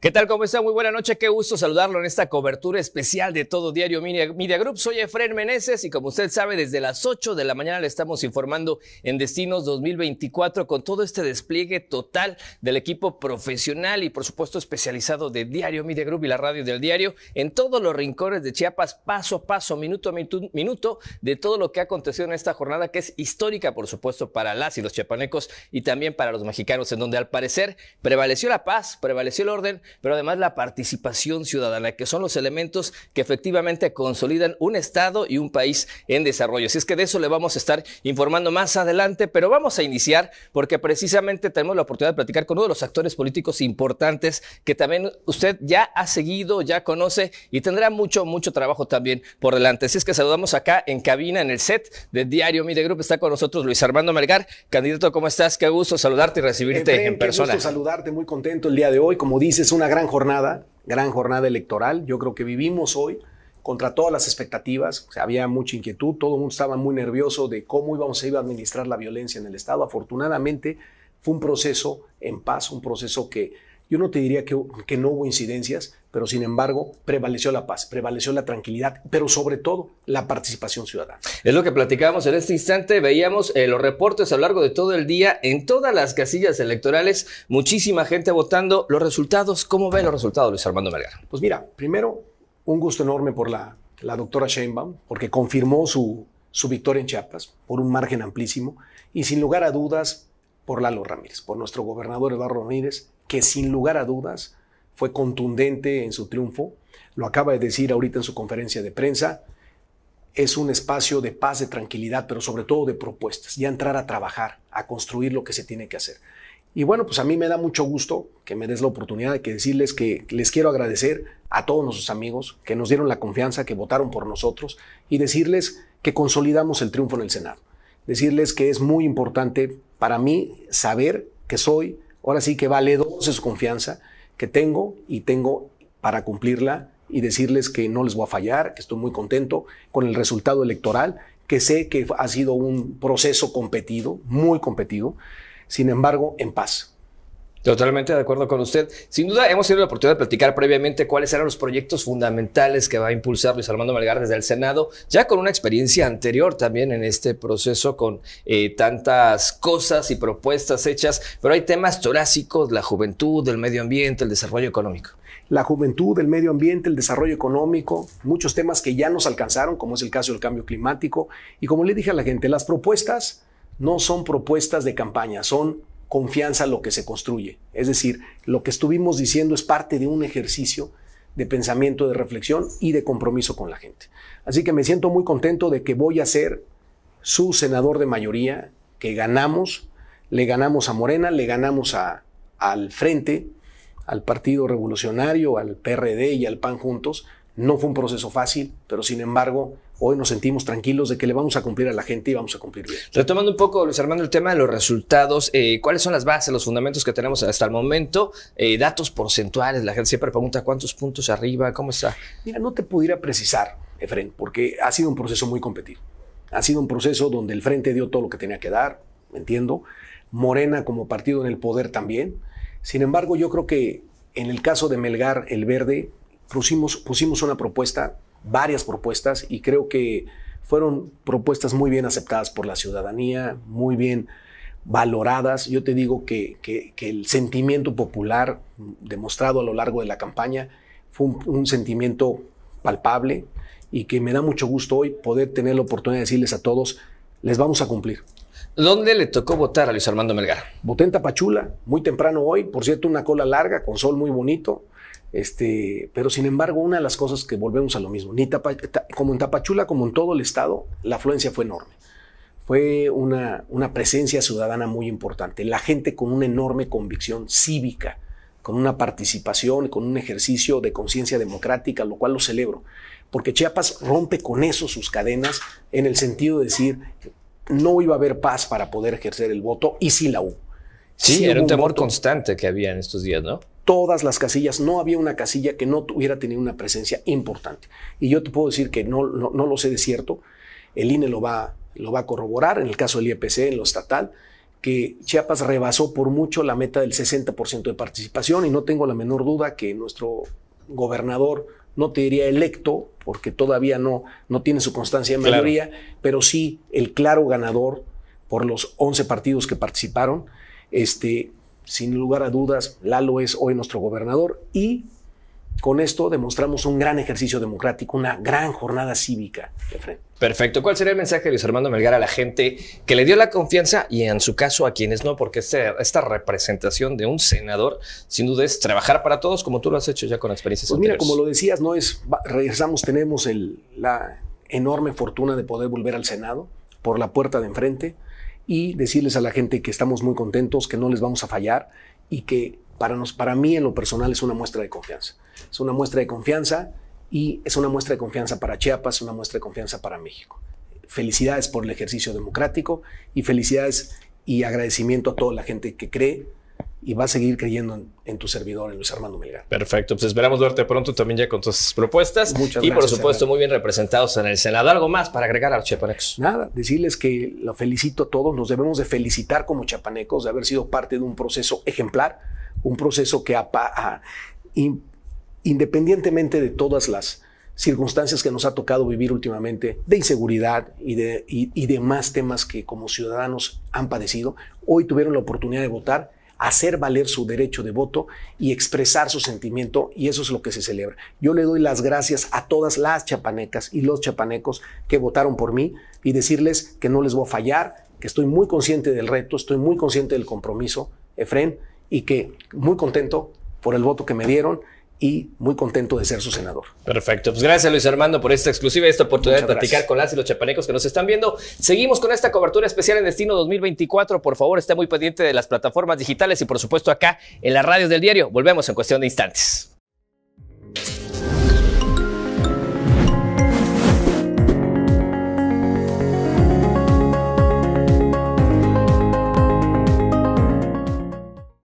¿Qué tal? ¿Cómo está? Muy buena noche. Qué gusto saludarlo en esta cobertura especial de Todo Diario Media, Group. Soy Efraín Meneses y como usted sabe, desde las 8 de la mañana le estamos informando en Destinos 2024 con todo este despliegue total del equipo profesional y por supuesto especializado de Diario Media Group y la radio del diario en todos los rincones de Chiapas, paso a paso, minuto a minuto, de todo lo que ha acontecido en esta jornada que es histórica, por supuesto, para las y los chiapanecos y también para los mexicanos, en donde al parecer prevaleció la paz, prevaleció el orden pero además la participación ciudadana, que son los elementos que efectivamente consolidan un Estado y un país en desarrollo. Así es que de eso le vamos a estar informando más adelante, pero vamos a iniciar porque precisamente tenemos la oportunidad de platicar con uno de los actores políticos importantes que también usted ya ha seguido, ya conoce y tendrá mucho, mucho trabajo también por delante. Así es que saludamos acá en cabina, en el set de Diario Media Group. Está con nosotros Luis Armando Melgar. Candidato, ¿cómo estás? Qué gusto saludarte y recibirte en persona. Qué gusto saludarte, muy contento el día de hoy. Como dices, una gran jornada, gran jornada electoral. Yo creo que vivimos hoy contra todas las expectativas. había mucha inquietud, todo el mundo estaba muy nervioso de cómo íbamos a a administrar la violencia en el Estado. Afortunadamente fue un proceso en paz, un proceso que yo no te diría que, no hubo incidencias, pero sin embargo prevaleció la paz, prevaleció la tranquilidad, pero sobre todo la participación ciudadana. Es lo que platicábamos en este instante, veíamos eh, los reportes a lo largo de todo el día en todas las casillas electorales, muchísima gente votando. Los resultados, ¿cómo ven los resultados, Luis Armando Melgar? Pues mira, primero, un gusto enorme por la, la doctora Sheinbaum, porque confirmó su, su victoria en Chiapas por un margen amplísimo y sin lugar a dudas por Lalo Ramírez, por nuestro gobernador Eduardo Ramírez, que sin lugar a dudas fue contundente en su triunfo, lo acaba de decir ahorita en su conferencia de prensa, es un espacio de paz, de tranquilidad, pero sobre todo de propuestas, ya entrar a trabajar, a construir lo que se tiene que hacer. Y bueno, pues a mí me da mucho gusto que me des la oportunidad de que decirles que les quiero agradecer a todos nuestros amigos que nos dieron la confianza, que votaron por nosotros y decirles que consolidamos el triunfo en el Senado. Decirles que es muy importante para mí saber que soy ahora sí que vale dos su confianza que tengo y tengo para cumplirla y decirles que no les voy a fallar, que estoy muy contento con el resultado electoral, que sé que ha sido un proceso competido, muy competido, sin embargo, en paz. Totalmente de acuerdo con usted. Sin duda, hemos tenido la oportunidad de platicar previamente cuáles eran los proyectos fundamentales que va a impulsar Luis Armando Melgar desde el Senado, ya con una experiencia anterior también en este proceso, con eh, tantas cosas y propuestas hechas, pero hay temas torásicos, la juventud, el medio ambiente, el desarrollo económico. La juventud, el medio ambiente, el desarrollo económico, muchos temas que ya nos alcanzaron, como es el caso del cambio climático. Y como le dije a la gente, las propuestas no son propuestas de campaña, son confianza lo que se construye. Es decir, lo que estuvimos diciendo es parte de un ejercicio de pensamiento, de reflexión y de compromiso con la gente. Así que me siento muy contento de que voy a ser su senador de mayoría, que ganamos, le ganamos a Morena, le ganamos a, al Frente, al Partido Revolucionario, al PRD y al PAN juntos. No fue un proceso fácil, pero sin embargo hoy nos sentimos tranquilos de que le vamos a cumplir a la gente y vamos a cumplir bien. Retomando un poco, Luis Armando, el tema de los resultados, eh, ¿cuáles son las bases, los fundamentos que tenemos hasta el momento? Eh, datos porcentuales, la gente siempre pregunta cuántos puntos arriba, ¿cómo está? Mira, no te pudiera precisar, Efren, porque ha sido un proceso muy competido. Ha sido un proceso donde el Frente dio todo lo que tenía que dar, me entiendo. Morena como partido en el poder también. Sin embargo, yo creo que en el caso de Melgar, el Verde, pusimos, pusimos una propuesta varias propuestas y creo que fueron propuestas muy bien aceptadas por la ciudadanía, muy bien valoradas. Yo te digo que, el sentimiento popular demostrado a lo largo de la campaña fue un, sentimiento palpable y que me da mucho gusto hoy poder tener la oportunidad de decirles a todos, les vamos a cumplir. ¿Dónde le tocó votar a Luis Armando Melgar? Voté en Tapachula, muy temprano hoy, por cierto, una cola larga, con sol muy bonito. Este, pero sin embargo, una de las cosas que volvemos a lo mismo, ni como en Tapachula, como en todo el estado, la afluencia fue enorme. Fue una, una presencia ciudadana muy importante. La gente con una enorme convicción cívica, con una participación, con un ejercicio de conciencia democrática, lo cual lo celebro. Porque Chiapas rompe con eso sus cadenas en el sentido de decir, no iba a haber paz para poder ejercer el voto y sí la hubo. Sí, era un temor constante que había en estos días, ¿no? Todas las casillas, no había una casilla que no hubiera tenido una presencia importante. Y yo te puedo decir que no, no, lo sé de cierto, el INE lo va, lo va a corroborar, en el caso del IEPC, en lo estatal, que Chiapas rebasó por mucho la meta del 60% de participación y no tengo la menor duda que nuestro gobernador, no te diría electo, porque todavía no, no tiene su constancia de mayoría, pero sí el claro ganador por los 11 partidos que participaron. Este, sin lugar a dudas, Lalo es hoy nuestro gobernador y con esto demostramos un gran ejercicio democrático, una gran jornada cívica. Perfecto. ¿Cuál sería el mensaje de Luis Armando Melgar a la gente que le dio la confianza y en su caso a quienes no? Porque este, esta representación de un senador, sin duda, es trabajar para todos como tú lo has hecho ya con experiencias pues Mira, como lo decías, no es, regresamos, tenemos el, la enorme fortuna de poder volver al Senado por la puerta de enfrente y decirles a la gente que estamos muy contentos, que no les vamos a fallar y que para, nos, para mí en lo personal es una muestra de confianza. Es una muestra de confianza y es una muestra de confianza para Chiapas, una muestra de confianza para México. Felicidades por el ejercicio democrático y felicidades y agradecimiento a toda la gente que cree y va a seguir creyendo en, tu servidor, en Luis Armando Melgar. Perfecto, pues esperamos verte pronto también ya con tus propuestas. Muchas y por supuesto muy bien representados en el Senado. ¿Algo más para agregar a los chapanecos? Nada, decirles que lo felicito a todos, nos debemos de felicitar como chapanecos de haber sido parte de un proceso ejemplar, un proceso que a, independientemente de todas las circunstancias que nos ha tocado vivir últimamente, de inseguridad y de, y demás temas que como ciudadanos han padecido, hoy tuvieron la oportunidad de votar hacer valer su derecho de voto y expresar su sentimiento y eso es lo que se celebra. Yo le doy las gracias a todas las chapanecas y los chapanecos que votaron por mí y decirles que no les voy a fallar, que estoy muy consciente del reto, estoy muy consciente del compromiso, Efren, y que muy contento por el voto que me dieron y muy contento de ser su senador. Perfecto. Pues gracias Luis Armando por esta exclusiva y esta oportunidad de platicar con las y los chapanecos que nos están viendo. Seguimos con esta cobertura especial en Destino 2024. Por favor, esté muy pendiente de las plataformas digitales y por supuesto acá en la radio del diario. Volvemos en cuestión de instantes.